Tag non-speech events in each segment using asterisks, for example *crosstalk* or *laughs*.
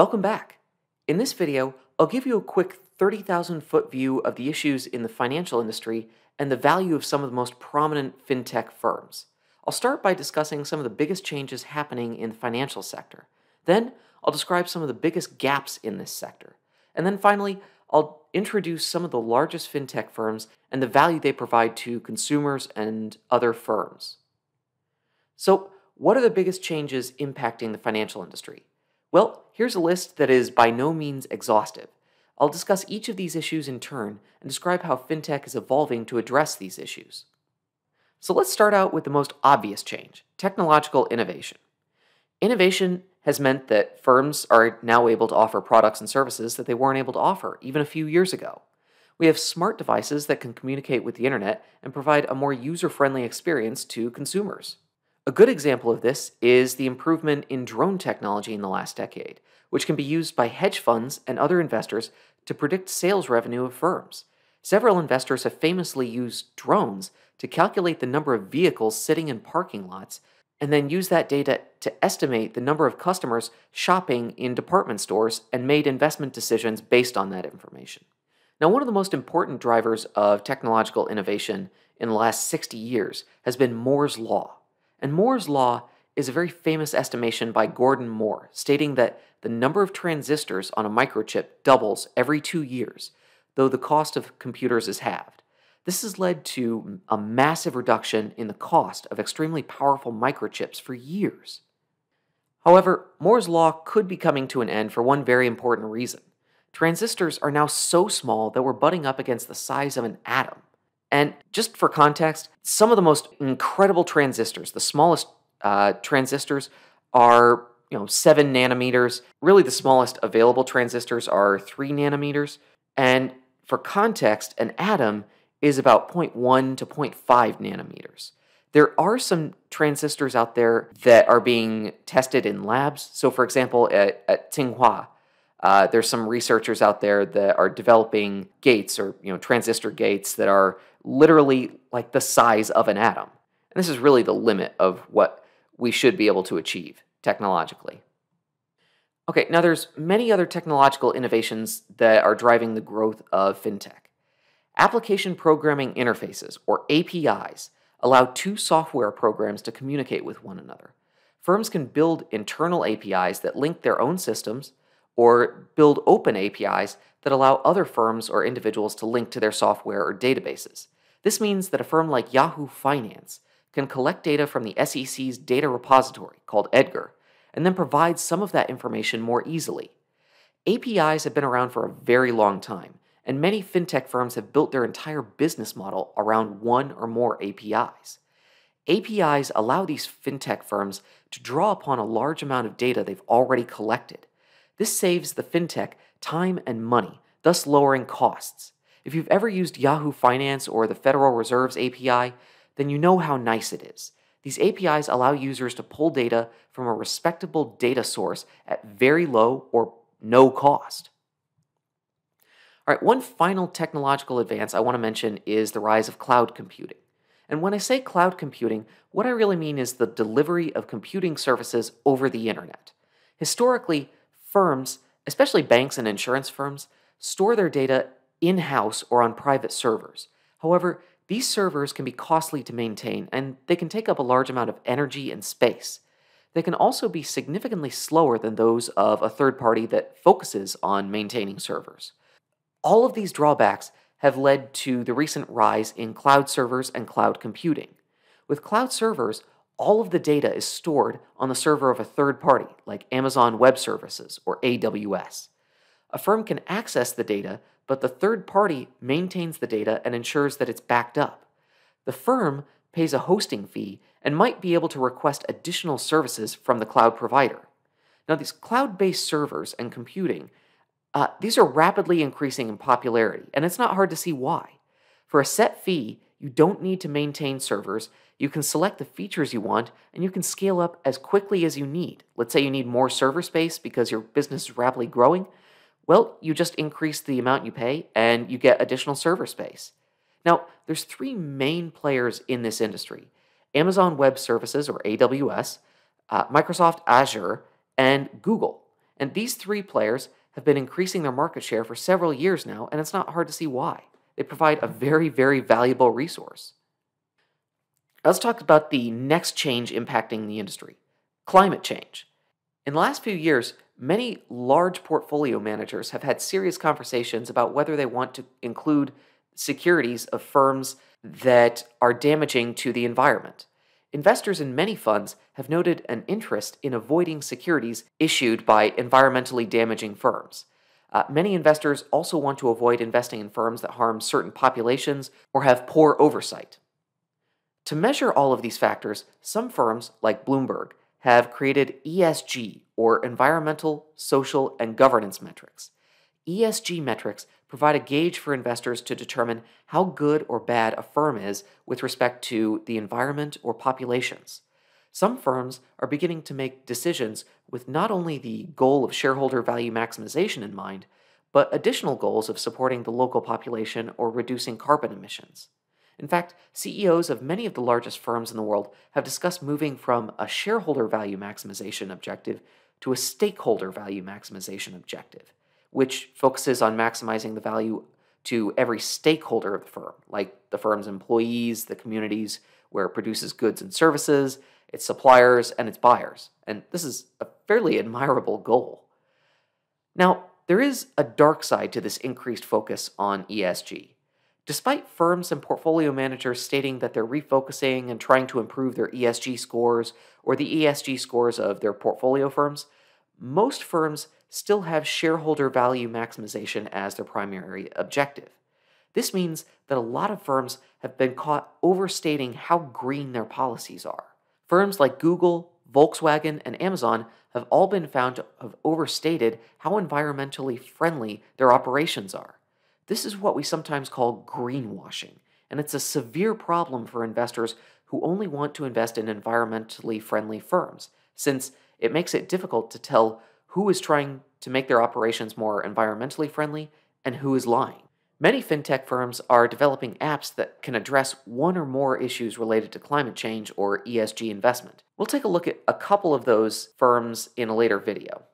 Welcome back. In this video, I'll give you a quick 30,000 foot view of the issues in the financial industry and the value of some of the most prominent fintech firms. I'll start by discussing some of the biggest changes happening in the financial sector. Then, I'll describe some of the biggest gaps in this sector. And then finally, I'll introduce some of the largest fintech firms and the value they provide to consumers and other firms. So, what are the biggest changes impacting the financial industry? Well, here's a list that is by no means exhaustive. I'll discuss each of these issues in turn and describe how fintech is evolving to address these issues. So let's start out with the most obvious change technological innovation. Innovation has meant that firms are now able to offer products and services that they weren't able to offer even a few years ago. We have smart devices that can communicate with the internet and provide a more user friendly experience to consumers. A good example of this is the improvement in drone technology in the last decade, which can be used by hedge funds and other investors to predict sales revenue of firms. Several investors have famously used drones to calculate the number of vehicles sitting in parking lots and then use that data to estimate the number of customers shopping in department stores and made investment decisions based on that information. Now, one of the most important drivers of technological innovation in the last 60 years has been Moore's Law. And Moore's Law is a very famous estimation by Gordon Moore, stating that the number of transistors on a microchip doubles every two years, though the cost of computers is halved. This has led to a massive reduction in the cost of extremely powerful microchips for years. However, Moore's Law could be coming to an end for one very important reason. Transistors are now so small that we're butting up against the size of an atom. And just for context, some of the most incredible transistors, the smallest uh, transistors, are you know seven nanometers. Really, the smallest available transistors are three nanometers. And for context, an atom is about 0.1 to 0.5 nanometers. There are some transistors out there that are being tested in labs. So, for example, at, at Tsinghua, uh, there's some researchers out there that are developing gates or you know transistor gates that are literally like the size of an atom. And this is really the limit of what we should be able to achieve technologically. Okay, now there's many other technological innovations that are driving the growth of fintech. Application Programming Interfaces, or APIs, allow two software programs to communicate with one another. Firms can build internal APIs that link their own systems, or build open APIs that allow other firms or individuals to link to their software or databases. This means that a firm like Yahoo Finance can collect data from the SEC's data repository, called EDGAR, and then provide some of that information more easily. APIs have been around for a very long time, and many fintech firms have built their entire business model around one or more APIs. APIs allow these fintech firms to draw upon a large amount of data they've already collected. This saves the fintech time and money, thus lowering costs. If you've ever used Yahoo Finance or the Federal Reserve's API, then you know how nice it is. These APIs allow users to pull data from a respectable data source at very low or no cost. All right, one final technological advance I want to mention is the rise of cloud computing. And when I say cloud computing, what I really mean is the delivery of computing services over the internet. Historically, firms, especially banks and insurance firms, store their data in house or on private servers. However, these servers can be costly to maintain and they can take up a large amount of energy and space. They can also be significantly slower than those of a third party that focuses on maintaining servers. All of these drawbacks have led to the recent rise in cloud servers and cloud computing. With cloud servers, all of the data is stored on the server of a third party, like Amazon Web Services or AWS. A firm can access the data, but the third party maintains the data and ensures that it's backed up. The firm pays a hosting fee and might be able to request additional services from the cloud provider. Now, these cloud based servers and computing uh, these are rapidly increasing in popularity, and it's not hard to see why. For a set fee, you don't need to maintain servers, you can select the features you want, and you can scale up as quickly as you need. Let's say you need more server space because your business is rapidly growing. Well, you just increase the amount you pay and you get additional server space. Now, there's three main players in this industry Amazon Web Services, or AWS, uh, Microsoft Azure, and Google. And these three players have been increasing their market share for several years now, and it's not hard to see why. They provide a very, very valuable resource. Let's talk about the next change impacting the industry climate change. In the last few years, many large portfolio managers have had serious conversations about whether they want to include securities of firms that are damaging to the environment. Investors in many funds have noted an interest in avoiding securities issued by environmentally damaging firms. Uh, many investors also want to avoid investing in firms that harm certain populations or have poor oversight. To measure all of these factors, some firms, like Bloomberg, have created ESG, or Environmental, Social, and Governance metrics. ESG metrics provide a gauge for investors to determine how good or bad a firm is with respect to the environment or populations. Some firms are beginning to make decisions with not only the goal of shareholder value maximization in mind, but additional goals of supporting the local population or reducing carbon emissions. In fact, CEOs of many of the largest firms in the world have discussed moving from a shareholder value maximization objective to a stakeholder value maximization objective, which focuses on maximizing the value to every stakeholder of the firm, like the firm's employees, the communities where it produces goods and services, its suppliers, and its buyers. And this is a fairly admirable goal. Now, there is a dark side to this increased focus on ESG. Despite firms and portfolio managers stating that they're refocusing and trying to improve their ESG scores or the ESG scores of their portfolio firms, most firms still have shareholder value maximization as their primary objective. This means that a lot of firms have been caught overstating how green their policies are. Firms like Google, Volkswagen, and Amazon have all been found to have overstated how environmentally friendly their operations are. This is what we sometimes call greenwashing, and it's a severe problem for investors who only want to invest in environmentally friendly firms, since it makes it difficult to tell who is trying to make their operations more environmentally friendly and who is lying. Many fintech firms are developing apps that can address one or more issues related to climate change or ESG investment. We'll take a look at a couple of those firms in a later video.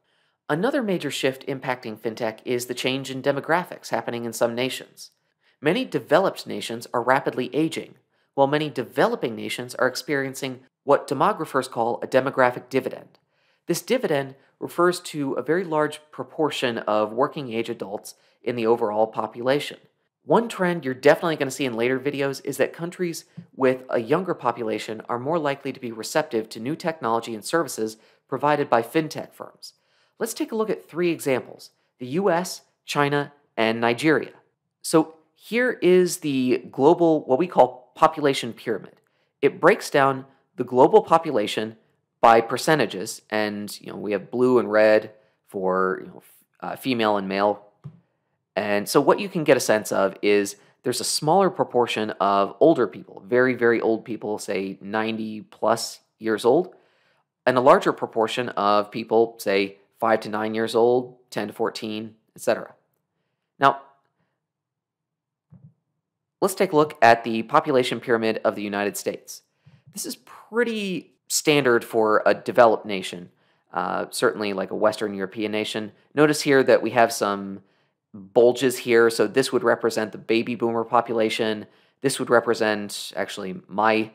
Another major shift impacting fintech is the change in demographics happening in some nations. Many developed nations are rapidly aging, while many developing nations are experiencing what demographers call a demographic dividend. This dividend refers to a very large proportion of working age adults in the overall population. One trend you're definitely going to see in later videos is that countries with a younger population are more likely to be receptive to new technology and services provided by fintech firms. Let's take a look at three examples the US, China, and Nigeria. So here is the global, what we call population pyramid. It breaks down the global population by percentages, and you know we have blue and red for you know, uh, female and male. And so what you can get a sense of is there's a smaller proportion of older people, very very old people, say 90 plus years old, and a larger proportion of people, say 5 to 9 years old, 10 to 14, etc. Now, let's take a look at the population pyramid of the United States. This is pretty standard for a developed nation, uh, certainly like a Western European nation. Notice here that we have some bulges here, so this would represent the baby boomer population. This would represent actually my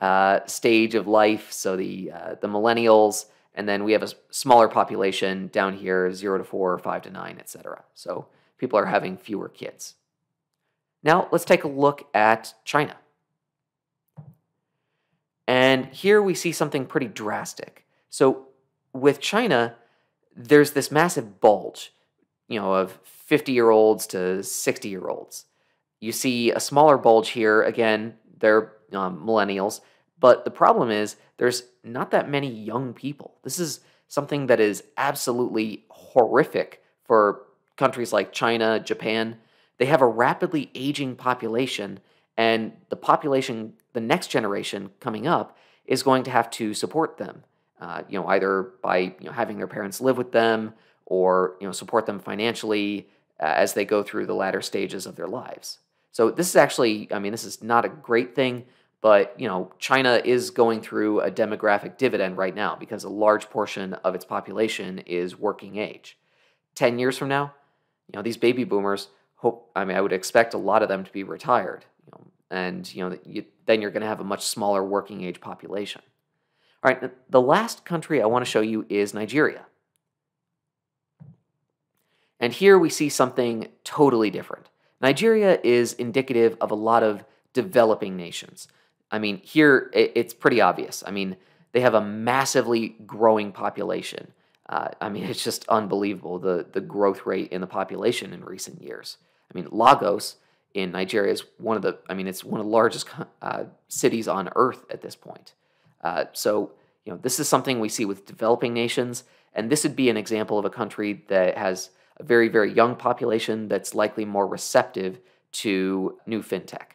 uh, stage of life, so the uh, the millennials, and then we have a smaller population down here, 0 to 4, 5 to 9, etc. So people are having fewer kids. Now let's take a look at China. And here we see something pretty drastic. So with China, there's this massive bulge, you know, of 50 year olds to 60 year olds. You see a smaller bulge here. Again, they're um, millennials. But the problem is there's not that many young people. This is something that is absolutely horrific for countries like China, Japan. They have a rapidly aging population, and the population, the next generation coming up, is going to have to support them. Uh, you know, either by you know having their parents live with them, or you know support them financially uh, as they go through the latter stages of their lives. So this is actually, I mean, this is not a great thing, But, you know, China is going through a demographic dividend right now because a large portion of its population is working age. 10 years from now, you know, these baby boomers hope I mean I would expect a lot of them to be retired, and you know you, then you're going to have a much smaller working age population. All right, the last country I want to show you is Nigeria. And here we see something totally different. Nigeria is indicative of a lot of developing nations. I mean, here it's pretty obvious. I mean, they have a massively growing population. Uh, I mean, *laughs* it's just unbelievable the, the growth rate in the population in recent years. I mean, Lagos in Nigeria is one of the, I mean, it's one of the largest uh, cities on earth at this point. Uh, so, you know, this is something we see with developing nations, and this would be an example of a country that has a very, very young population that's likely more receptive to new fintech.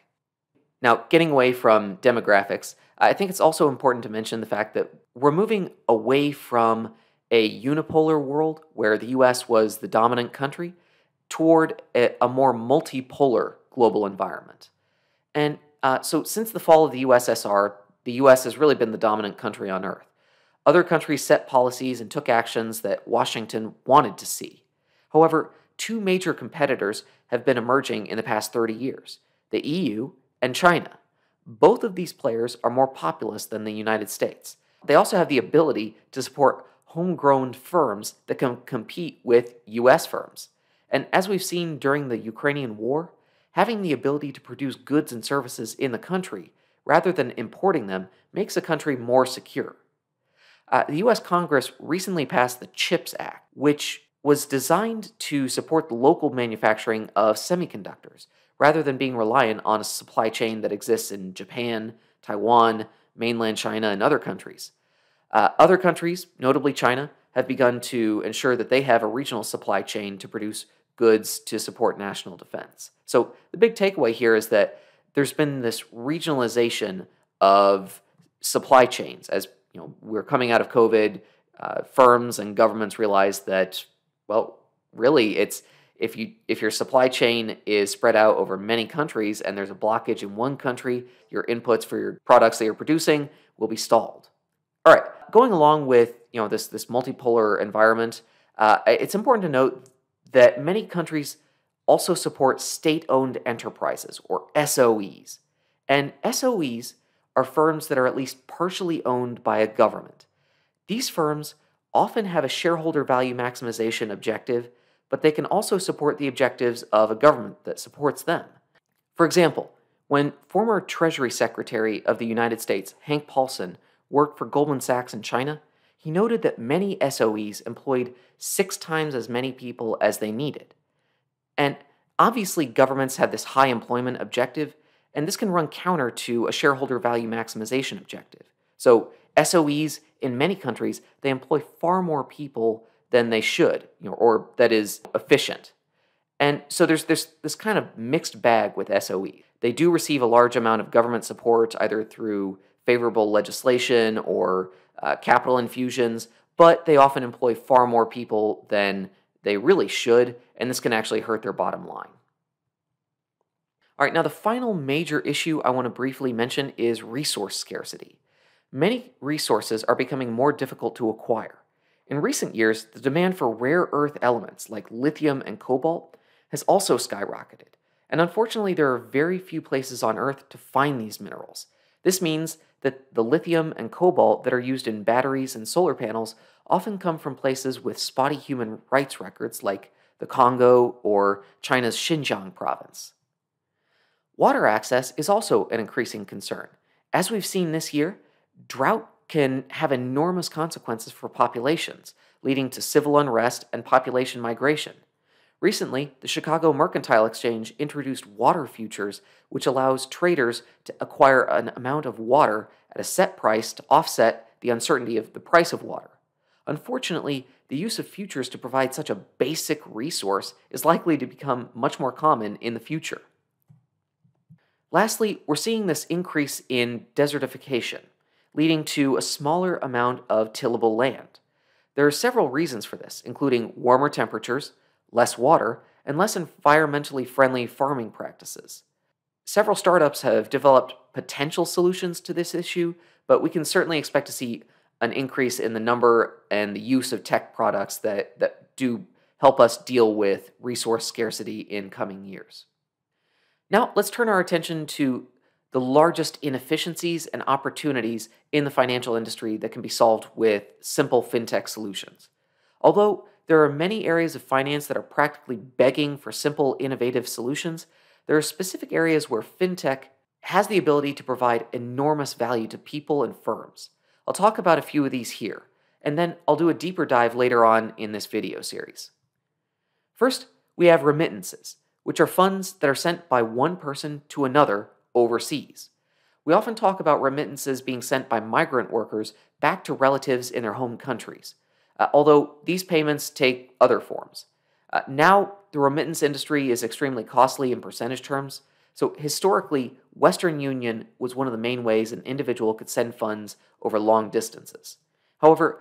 Now, getting away from demographics, I think it's also important to mention the fact that we're moving away from a unipolar world where the US was the dominant country toward a, a more multipolar global environment. And uh, so, since the fall of the USSR, the US has really been the dominant country on Earth. Other countries set policies and took actions that Washington wanted to see. However, two major competitors have been emerging in the past 30 years the EU and China. Both of these players are more populous than the United States. They also have the ability to support homegrown firms that can compete with US firms. And as we've seen during the Ukrainian war, having the ability to produce goods and services in the country rather than importing them makes a country more secure. Uh, the US Congress recently passed the CHIPS Act, which was designed to support the local manufacturing of semiconductors rather than being reliant on a supply chain that exists in Japan, Taiwan, mainland China, and other countries. Uh, other countries, notably China, have begun to ensure that they have a regional supply chain to produce goods to support national defense. So the big takeaway here is that there's been this regionalization of supply chains as you know we're coming out of COVID. Uh, firms and governments realize that well, really, it's if you if your supply chain is spread out over many countries and there's a blockage in one country, your inputs for your products that you're producing will be stalled. All right, going along with you know this this multipolar environment, uh, it's important to note that many countries also support state-owned enterprises or SOEs, and SOEs are firms that are at least partially owned by a government. These firms often have a shareholder value maximization objective, but they can also support the objectives of a government that supports them. For example, when former Treasury Secretary of the United States, Hank Paulson, worked for Goldman Sachs in China, he noted that many SOEs employed six times as many people as they needed. And obviously, governments have this high employment objective, and this can run counter to a shareholder value maximization objective. So, SOEs in many countries, they employ far more people than they should, you know, or that is efficient. And so there's this, this kind of mixed bag with SOE. They do receive a large amount of government support, either through favorable legislation or uh, capital infusions, but they often employ far more people than they really should, and this can actually hurt their bottom line. All right, now the final major issue I want to briefly mention is resource scarcity. Many resources are becoming more difficult to acquire. In recent years, the demand for rare earth elements like lithium and cobalt has also skyrocketed, and unfortunately, there are very few places on Earth to find these minerals. This means that the lithium and cobalt that are used in batteries and solar panels often come from places with spotty human rights records like the Congo or China's Xinjiang province. Water access is also an increasing concern. As we've seen this year, drought can have enormous consequences for populations, leading to civil unrest and population migration. Recently, the Chicago Mercantile Exchange introduced water futures, which allows traders to acquire an amount of water at a set price to offset the uncertainty of the price of water. Unfortunately, the use of futures to provide such a basic resource is likely to become much more common in the future. Lastly, we're seeing this increase in desertification leading to a smaller amount of tillable land. There are several reasons for this, including warmer temperatures, less water, and less environmentally friendly farming practices. Several startups have developed potential solutions to this issue, but we can certainly expect to see an increase in the number and the use of tech products that, that do help us deal with resource scarcity in coming years. Now, let's turn our attention to the largest inefficiencies and opportunities in the financial industry that can be solved with simple fintech solutions. Although there are many areas of finance that are practically begging for simple, innovative solutions, there are specific areas where fintech has the ability to provide enormous value to people and firms. I'll talk about a few of these here, and then I'll do a deeper dive later on in this video series. First, we have remittances, which are funds that are sent by one person to another overseas. We often talk about remittances being sent by migrant workers back to relatives in their home countries, uh, although these payments take other forms. Uh, now, the remittance industry is extremely costly in percentage terms, so historically, Western Union was one of the main ways an individual could send funds over long distances. However,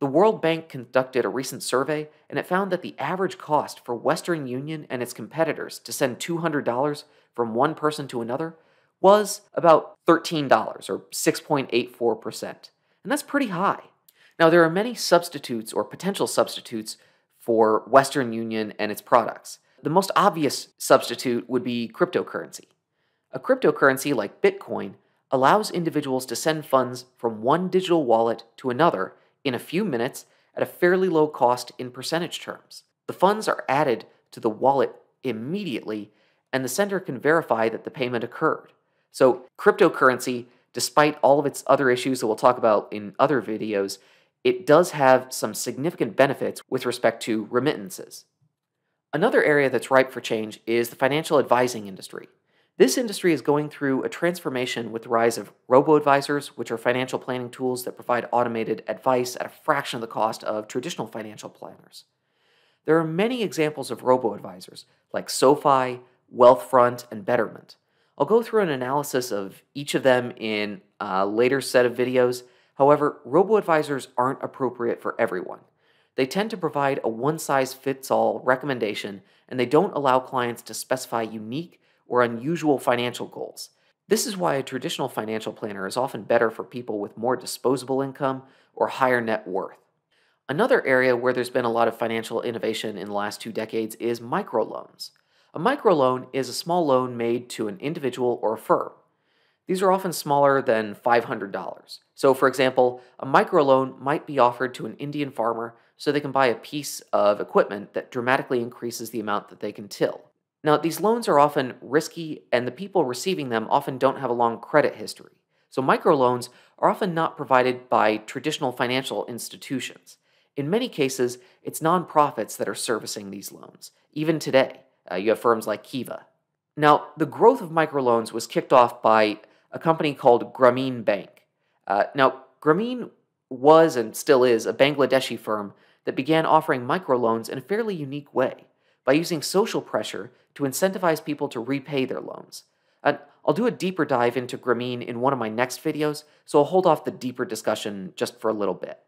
the World Bank conducted a recent survey and it found that the average cost for Western Union and its competitors to send $200 from one person to another was about $13 or 6.84%. And that's pretty high. Now, there are many substitutes or potential substitutes for Western Union and its products. The most obvious substitute would be cryptocurrency. A cryptocurrency like Bitcoin allows individuals to send funds from one digital wallet to another in a few minutes at a fairly low cost in percentage terms. The funds are added to the wallet immediately, and the sender can verify that the payment occurred. So, cryptocurrency, despite all of its other issues that we'll talk about in other videos, it does have some significant benefits with respect to remittances. Another area that's ripe for change is the financial advising industry. This industry is going through a transformation with the rise of robo-advisors, which are financial planning tools that provide automated advice at a fraction of the cost of traditional financial planners. There are many examples of robo-advisors, like SoFi, Wealthfront, and Betterment. I'll go through an analysis of each of them in a later set of videos. However, robo-advisors aren't appropriate for everyone. They tend to provide a one-size-fits-all recommendation, and they don't allow clients to specify unique or unusual financial goals. This is why a traditional financial planner is often better for people with more disposable income or higher net worth. Another area where there's been a lot of financial innovation in the last two decades is microloans. A microloan is a small loan made to an individual or a firm. These are often smaller than $500. So, for example, a microloan might be offered to an Indian farmer so they can buy a piece of equipment that dramatically increases the amount that they can till. Now, these loans are often risky, and the people receiving them often don't have a long credit history. So, microloans are often not provided by traditional financial institutions. In many cases, it's nonprofits that are servicing these loans. Even today, uh, you have firms like Kiva. Now, the growth of microloans was kicked off by a company called Grameen Bank. Uh, now, Grameen was and still is a Bangladeshi firm that began offering microloans in a fairly unique way by using social pressure to incentivize people to repay their loans. And I'll do a deeper dive into Grameen in one of my next videos, so I'll hold off the deeper discussion just for a little bit.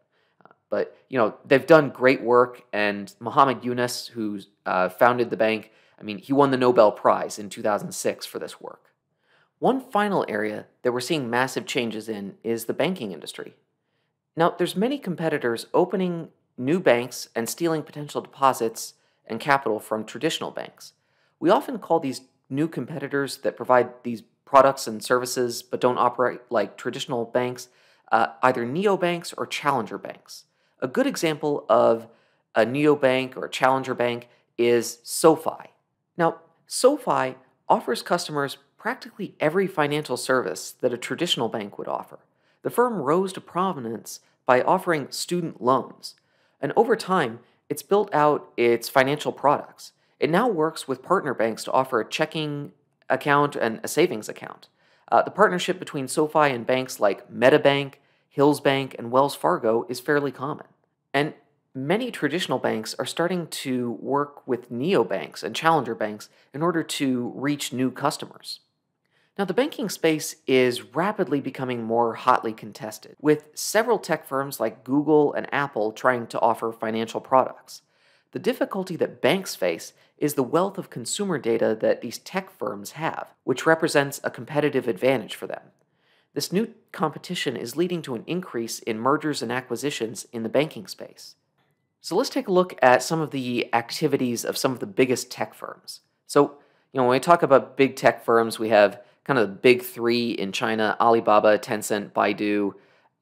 Uh, but, you know, they've done great work, and Muhammad Yunus, who uh, founded the bank, I mean, he won the Nobel Prize in 2006 for this work. One final area that we're seeing massive changes in is the banking industry. Now, there's many competitors opening new banks and stealing potential deposits and capital from traditional banks. We often call these new competitors that provide these products and services but don't operate like traditional banks uh, either neobanks or challenger banks. A good example of a neobank or a challenger bank is SoFi. Now, SoFi offers customers practically every financial service that a traditional bank would offer. The firm rose to prominence by offering student loans. And over time, it's built out its financial products. It now works with partner banks to offer a checking account and a savings account. Uh, the partnership between SoFi and banks like MetaBank, Hills Bank, and Wells Fargo is fairly common. And many traditional banks are starting to work with neobanks and challenger banks in order to reach new customers. Now, the banking space is rapidly becoming more hotly contested, with several tech firms like Google and Apple trying to offer financial products. The difficulty that banks face is the wealth of consumer data that these tech firms have, which represents a competitive advantage for them. This new competition is leading to an increase in mergers and acquisitions in the banking space. So let's take a look at some of the activities of some of the biggest tech firms. So, you know, when we talk about big tech firms, we have kind of the big three in China Alibaba, Tencent, Baidu.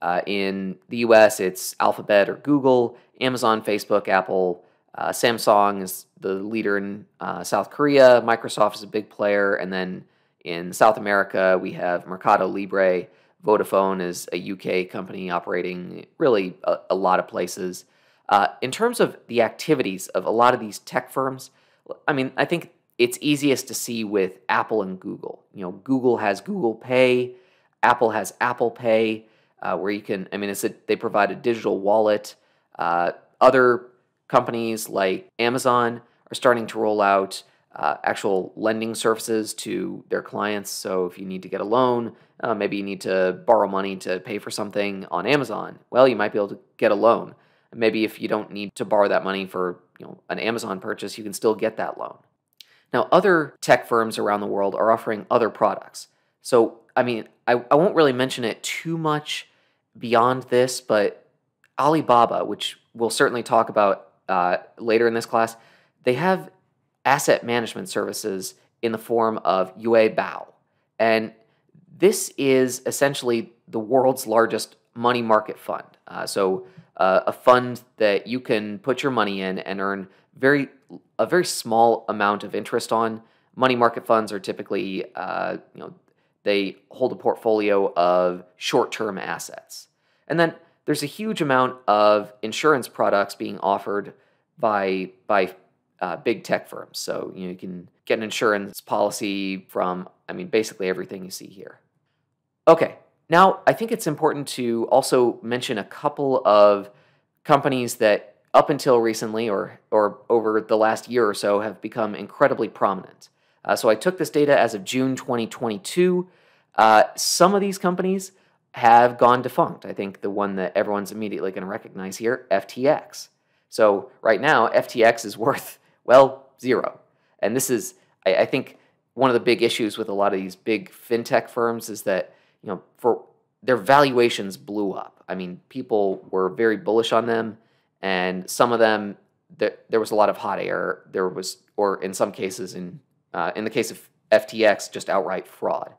Uh, in the US, it's Alphabet or Google, Amazon, Facebook, Apple. Uh, Samsung is the leader in uh, South Korea. Microsoft is a big player. And then in South America, we have Mercado Libre. Vodafone is a UK company operating really a, a lot of places. Uh, in terms of the activities of a lot of these tech firms, I mean, I think it's easiest to see with Apple and Google. You know, Google has Google Pay, Apple has Apple Pay, uh, where you can. I mean, it's a, they provide a digital wallet. Uh, other companies like Amazon are starting to roll out uh, actual lending services to their clients. So if you need to get a loan, uh, maybe you need to borrow money to pay for something on Amazon. Well, you might be able to get a loan. Maybe if you don't need to borrow that money for you know an Amazon purchase, you can still get that loan. Now, other tech firms around the world are offering other products. So, I mean, I, I won't really mention it too much beyond this, but Alibaba, which we'll certainly talk about uh, later in this class, they have asset management services in the form of Yue Bao. And this is essentially the world's largest money market fund. Uh, so, uh, a fund that you can put your money in and earn very a very small amount of interest on. Money market funds are typically, uh, you know, they hold a portfolio of short-term assets, and then there's a huge amount of insurance products being offered by by uh, big tech firms. So you know you can get an insurance policy from, I mean, basically everything you see here. Okay, now I think it's important to also mention a couple of companies that up until recently or or over the last year or so have become incredibly prominent. Uh, so I took this data as of June 2022. Uh, some of these companies have gone defunct. I think the one that everyone's immediately going to recognize here, FTX. So right now, FTX is worth, *laughs* well, zero. And this is, I, I think, one of the big issues with a lot of these big fintech firms is that, you know, for their valuations blew up. I mean, people were very bullish on them, and some of them, there, there was a lot of hot air. There was, or in some cases, in uh, in the case of FTX, just outright fraud.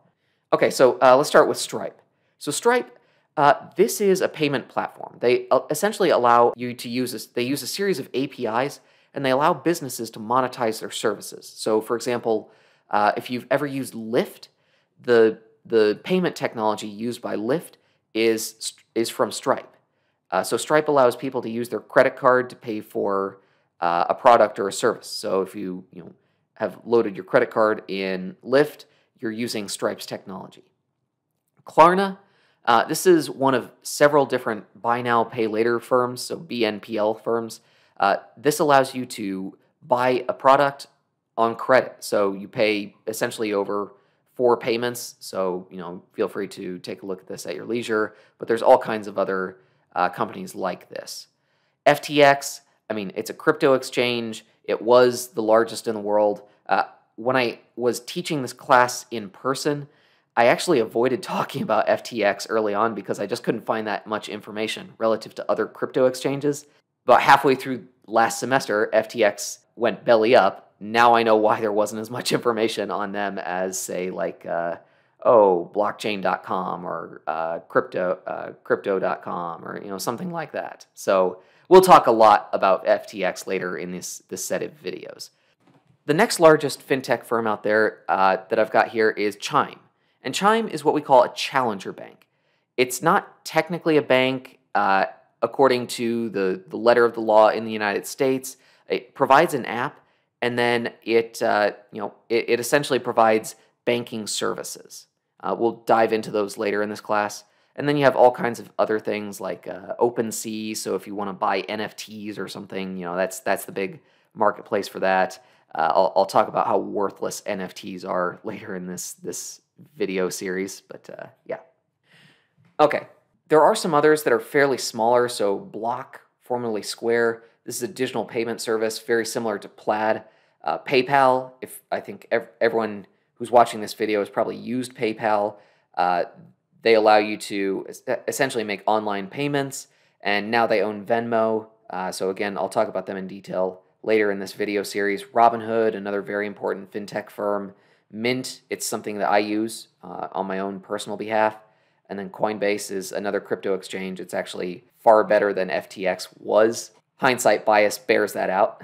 Okay, so uh, let's start with Stripe. So Stripe, uh, this is a payment platform. They uh, essentially allow you to use this. They use a series of APIs, and they allow businesses to monetize their services. So, for example, uh, if you've ever used Lyft, the the payment technology used by Lyft is is from Stripe. Uh, so Stripe allows people to use their credit card to pay for uh, a product or a service. So if you you know have loaded your credit card in Lyft, you're using Stripe's technology. Klarna uh, this is one of several different buy now, pay later firms, so BNPL firms. Uh, this allows you to buy a product on credit. So you pay essentially over four payments. So, you know, feel free to take a look at this at your leisure. But there's all kinds of other uh, companies like this. FTX, I mean, it's a crypto exchange. It was the largest in the world. Uh, when I was teaching this class in person, I actually avoided *laughs* talking about FTX early on because I just couldn't find that much information relative to other crypto exchanges. About halfway through last semester, FTX went belly up. Now I know why there wasn't as much *laughs* information on them as, say, like, uh, oh, blockchain.com or uh, crypto, uh, crypto.com or, you know, something like that. So we'll talk a lot about FTX later in this, this set of videos. The next largest fintech firm out there uh, that I've got here is Chime. And Chime is what we call a challenger bank. It's not technically a bank uh, according to the, the letter of the law in the United States. It provides an app, and then it uh, you know it, it, essentially provides banking services. Uh, we'll dive into those later in this class. And then you have all kinds of other things like uh, OpenSea. So if you want to buy NFTs or something, you know that's that's the big marketplace for that. Uh, I'll, I'll talk about how worthless NFTs are later in this this video series, but uh, yeah. Okay, there are some others that are fairly smaller. So Block, formerly Square. This is a digital payment service very similar to Plaid. Uh, PayPal, if I think ev- everyone who's watching this video has probably used PayPal, uh, they allow you to essentially make online payments, and now they own Venmo. Uh, so again, I'll talk about them in detail later in this video series. Robinhood, another very important fintech firm. Mint, it's something that I use uh, on my own personal behalf. And then Coinbase is another crypto exchange. It's actually far better than FTX was. Hindsight bias bears that out.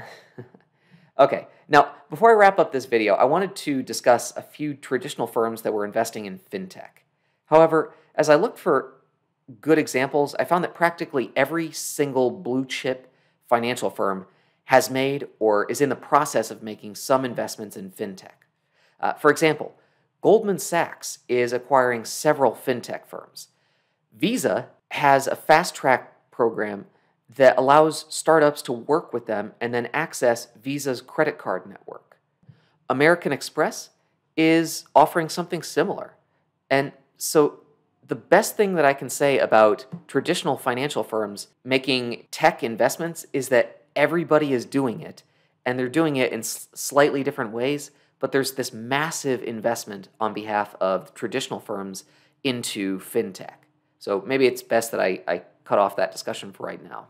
*laughs* okay, now before I wrap up this video, I wanted to discuss a few traditional firms that were investing in fintech. However, as I looked for good examples, I found that practically every single blue chip financial firm has made or is in the process of making some investments in fintech. Uh, for example, Goldman Sachs is acquiring several fintech firms. Visa has a fast track program that allows startups to work with them and then access Visa's credit card network. American Express is offering something similar. And so the best thing that I can say about traditional financial firms making tech investments is that everybody is doing it, and they're doing it in slightly different ways, but there's this massive investment on behalf of traditional firms into fintech. So maybe it's best that I, I cut off that discussion for right now.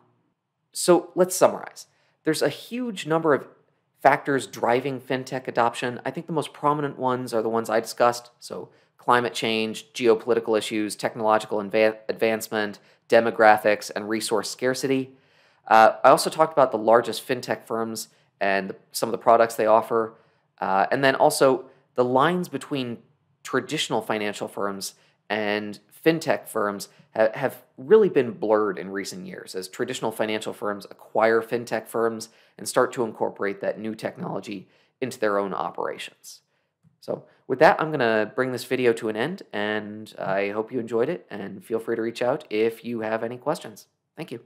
So let's summarize. There's a huge number of factors driving fintech adoption. I think the most prominent ones are the ones I discussed. So climate change, geopolitical issues, technological adva- advancement, demographics, and resource scarcity. Uh, I also talked about the largest fintech firms and some of the products they offer, uh, and then also the lines between traditional financial firms and fintech firms ha- have really been blurred in recent years as traditional financial firms acquire fintech firms and start to incorporate that new technology into their own operations. So with that, I'm going to bring this video to an end, and I hope you enjoyed it, and feel free to reach out if you have any questions. Thank you.